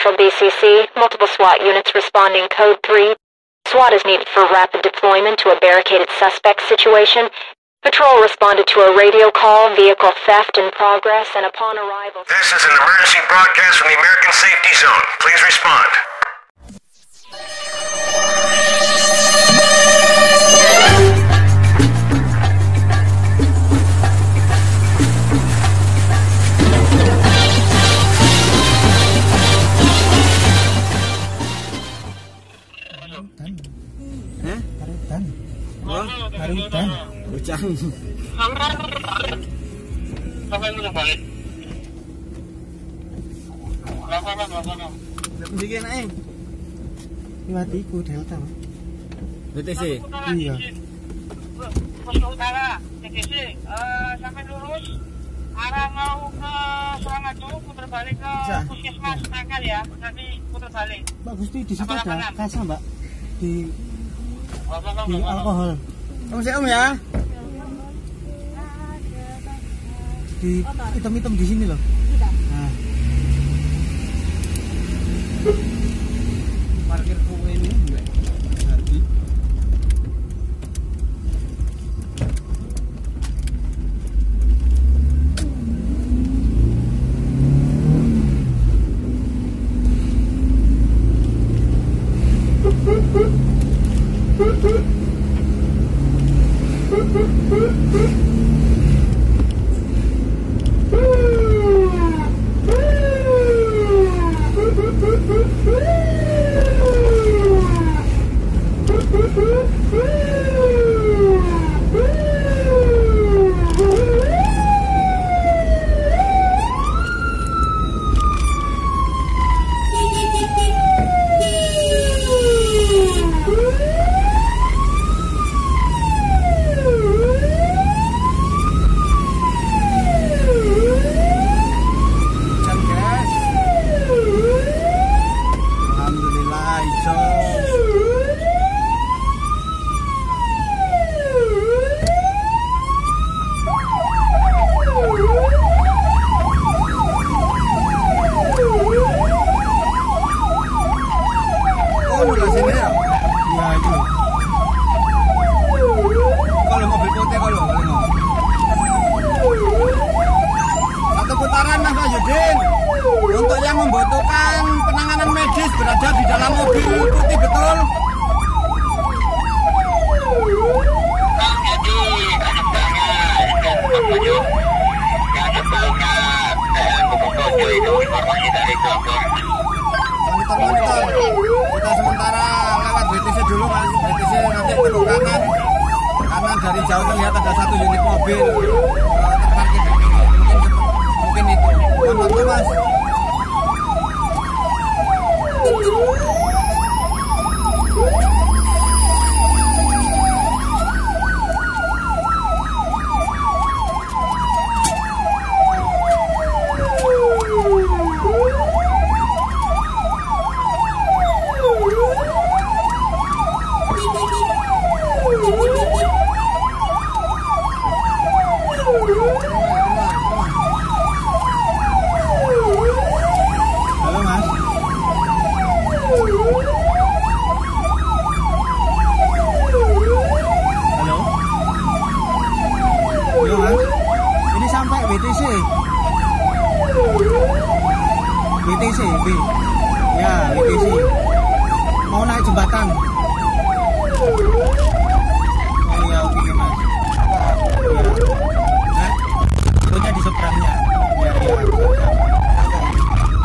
Central BCC. Multiple SWAT units responding code 3. SWAT is needed for rapid deployment to a barricaded suspect situation. Patrol responded to a radio call, vehicle theft in progress, and upon arrival... This is an emergency broadcast from the American Safety Zone. Please respond. Kena eh. Lewat iku Delta. BTC. Iya. Pos Utara, TGC, eh, sampai lurus arah mau ke Suramadu, putar balik ke. Puskesmas Akal ya, nanti putar balik. Mbak Gusti di situ ada kasa Mbak di di alkohol Om om ya. Di hitam-hitam di sini loh. Nah, Parkir kowe ini mbak. Hardi. Hujan guys. Alhamdulillah hijau. Oh, udah sini ya? iya itu. Kalau mobil putih kalau kalau mau. Satu putaran Mas Wahyudin. Untuk yang membutuhkan penanganan medis berada di dalam mobil putih betul. Jadi, anak banget, maju, yang sebelumnya, eh, Bobotojo itu informasi dari Bogor. Monitor monitor. Kita sementara lewat BTC dulu Mas. BTC nanti belok kanan. Kanan dari jauh terlihat ada satu unit mobil eh, terparkir di sini. Mungkin mungkin itu. Mohon waktu Mas. Halo Mas. Halo. Halo Mas. Ini sampai BTC. BTC, B. Ya, BTC. Mau naik jembatan. Oh ya, oke oke, Mas. Ya. Hah? Infonya di seberangnya. Ya, ya.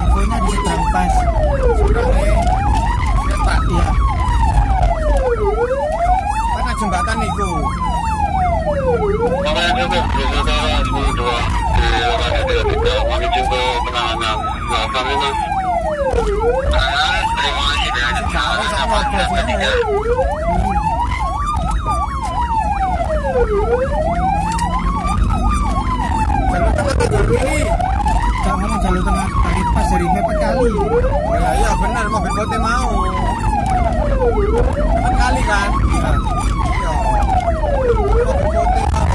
Infonya di seberang pas. Pak, Iya. karena jembatan itu. Kemarin juga Saudara 22 di lokasi tidak tidak kami coba penanganan Nah, Ah, terima kasih dan Salah sama bosnya ya. Jalur tengah tadi pas dari mepet kali. Oh ya, iya benar mobil putih mau. Empat kali kan? Iya. Iya. Mobil putih mau.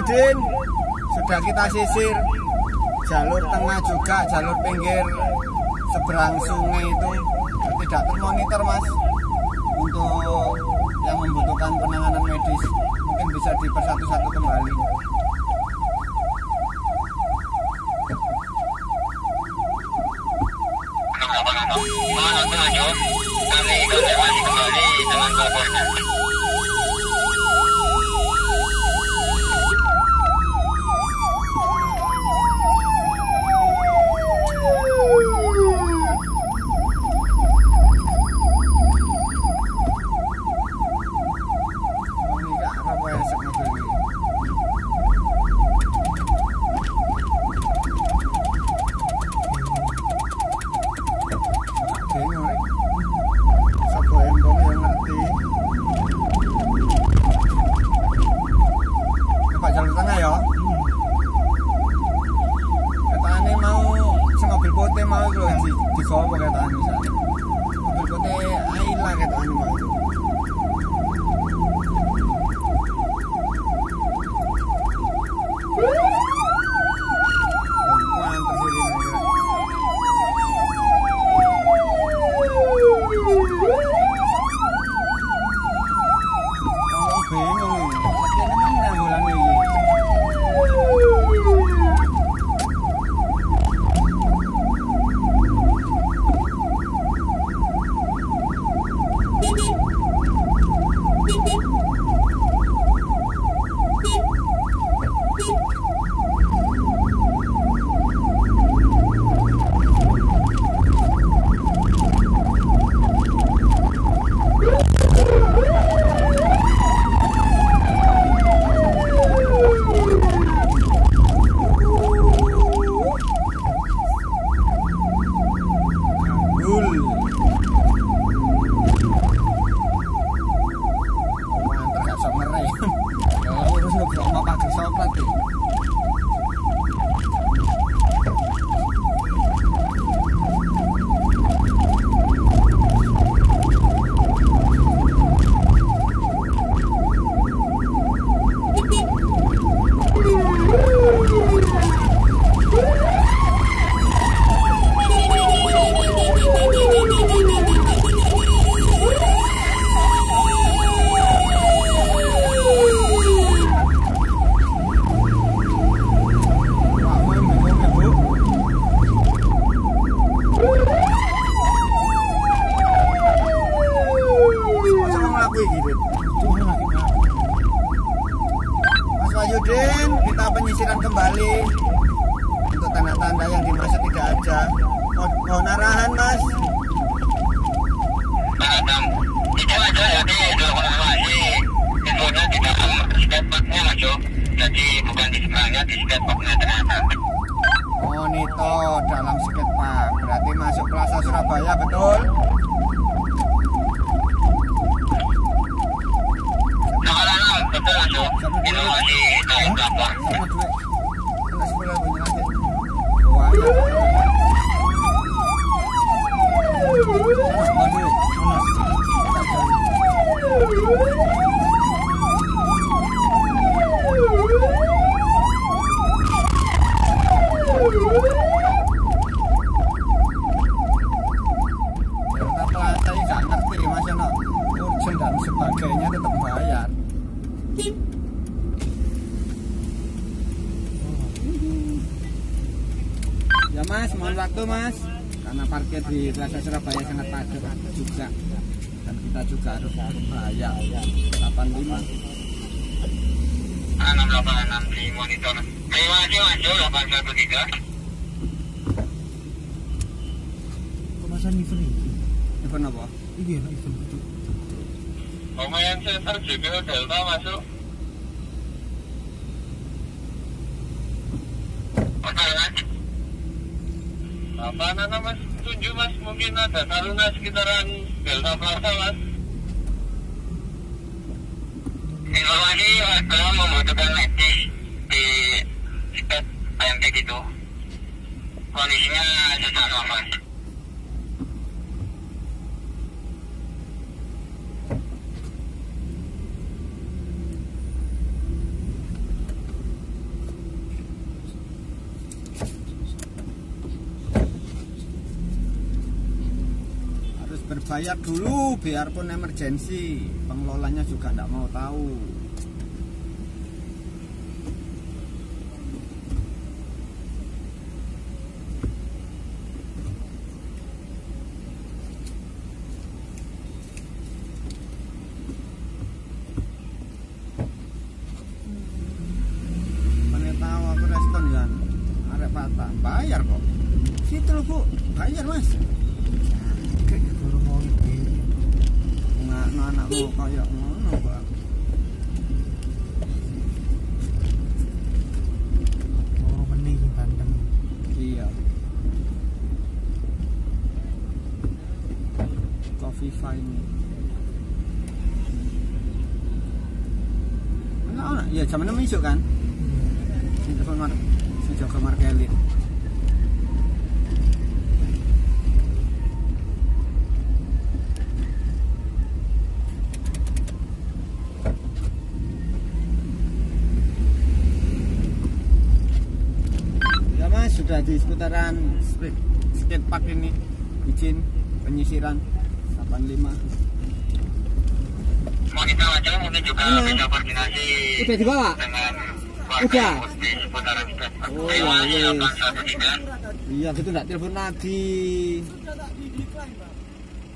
Ada kita sisir. Jalur tengah juga jalur pinggir seberang sungai itu. Tidak termonitor mas. Untuk yang membutuhkan penanganan medis mungkin bisa dipersatu-satu kembali. Kembali lapornya. Oh, ini nggak apa-apa ya, sek mobil ini. Bingung, Rek. Sapa embong yang ngerti. Ini Pak jalur tengah ya. Ketane mau si mobil putih mau itu yang di di sopo ketane bisa. Mobil putih Ayla ketane mau. Mantap Jadi bukan di seberangnya, di skateparknya ternyata. oh Nito dalam skatepark, berarti masuk Plaza Surabaya betul? Tanggal 6, betul mas Jo. Informasi dari pelapor. Sama duit, kena sepuluh ribu nyerang Wah, ya. Sama duit, Mas. Kita Plaza ini nggak ngerti mas Yono urgent dan sebagainya tetap bayar Ya mas, mohon waktu mas Karena parkir di Plaza Surabaya sangat padat juga Dan kita juga harus bayar 85 686 di monitor. Terima kasih mas Jo, 813. Kemasan event ini. Event apa? Iya, event itu. Lumayan sensor JPO Delta masuk. Oke mas. Apa nama mas? Tunjuk mas, mungkin ada taruna sekitaran Delta Plaza mas. Informasi warga membutuhkan medis di dekat AMP gitu. Kondisinya sesak nafas. Berbayar dulu biarpun emergensi. Pengelolanya juga tidak mau tahu. Ya. Bayar kok. Situ loh bu. Bayar mas Kayak baru mau itu. No anakmu kayak ngono pak Oh, mending bandeng. iya coffee fine Enggak, enggak. Iya, jam 6 isuk kan? Si telepon mar, si Joko Markelin. Ya mas, sudah di seputaran skate, park ini izin penyisiran 85 Mau kita aja mungkin juga Iya. bisa koordinasi Udah dibawa? dengan Udah? Oh, iya, tiga. Iya, gitu enggak telepon lagi.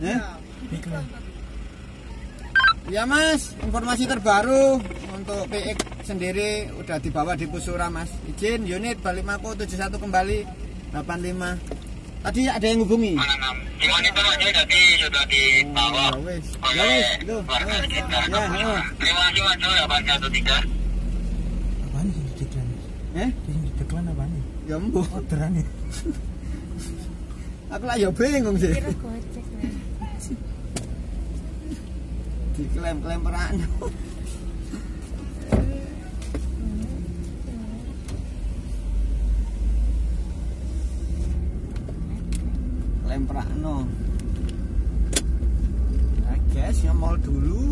Eh? Ya Mas, informasi terbaru untuk PX sendiri udah dibawa di Pusura Mas. Izin unit balik Mako 71 kembali 85. Tadi ada yang hubungi. Di monitor aja tadi sudah dibawa Oh, wes. Ya wes, itu. Ya, ya, kampung. ya. Terima kasih Mas Joy, atas satu tiga. Apaan sih di iklan? Eh? Sing apaan nih? Ya embuh. Orderan ya. Aku lah ya bingung sih. Kira gojek. Diklaim-klaim peran. Klaim peran no. Ya guys, ya mall dulu.